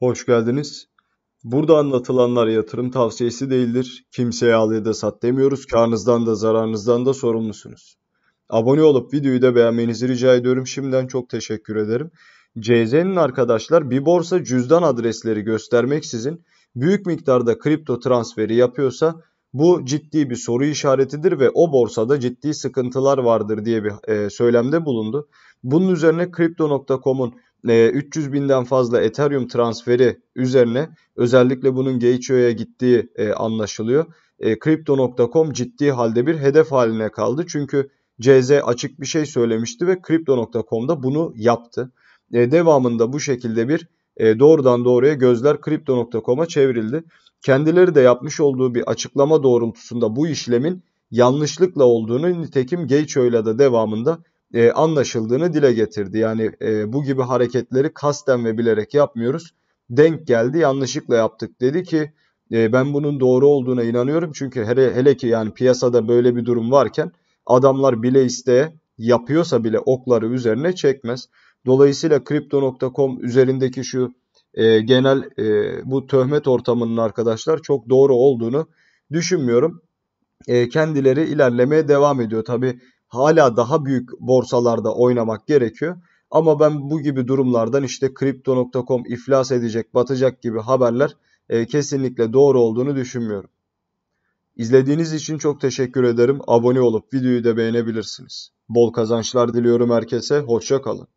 Hoş geldiniz. Burada anlatılanlar yatırım tavsiyesi değildir. Kimseye al ya da sat demiyoruz. Karnınızdan da zararınızdan da sorumlusunuz. Abone olup videoyu da beğenmenizi rica ediyorum. Şimdiden çok teşekkür ederim. CZ'nin arkadaşlar bir borsa cüzdan adresleri göstermeksizin büyük miktarda kripto transferi yapıyorsa bu ciddi bir soru işaretidir ve o borsada ciddi sıkıntılar vardır diye bir e, söylemde bulundu. Bunun üzerine Crypto.com'un 300 e, binden fazla Ethereum transferi üzerine özellikle bunun Gate.io'ya gittiği e, anlaşılıyor. E, Crypto.com ciddi halde bir hedef haline kaldı. Çünkü CZ açık bir şey söylemişti ve Crypto.com'da bunu yaptı. Devamında bu şekilde bir doğrudan doğruya gözler Crypto.com'a çevrildi. Kendileri de yapmış olduğu bir açıklama doğrultusunda bu işlemin yanlışlıkla olduğunu nitekim Gate.io'yla da devamında e, anlaşıldığını dile getirdi. Yani e, bu gibi hareketleri kasten ve bilerek yapmıyoruz. Denk geldi yanlışlıkla yaptık dedi ki e, ben bunun doğru olduğuna inanıyorum. Çünkü hele, hele ki yani piyasada böyle bir durum varken adamlar bile isteye yapıyorsa bile okları üzerine çekmez. Dolayısıyla Crypto.com üzerindeki şu e, genel e, bu töhmet ortamının arkadaşlar çok doğru olduğunu düşünmüyorum. E, kendileri ilerlemeye devam ediyor. Tabi hala daha büyük borsalarda oynamak gerekiyor. Ama ben bu gibi durumlardan işte Crypto.com iflas edecek, batacak gibi haberler e, kesinlikle doğru olduğunu düşünmüyorum. İzlediğiniz için çok teşekkür ederim. Abone olup videoyu da beğenebilirsiniz. Bol kazançlar diliyorum herkese. Hoşça kalın.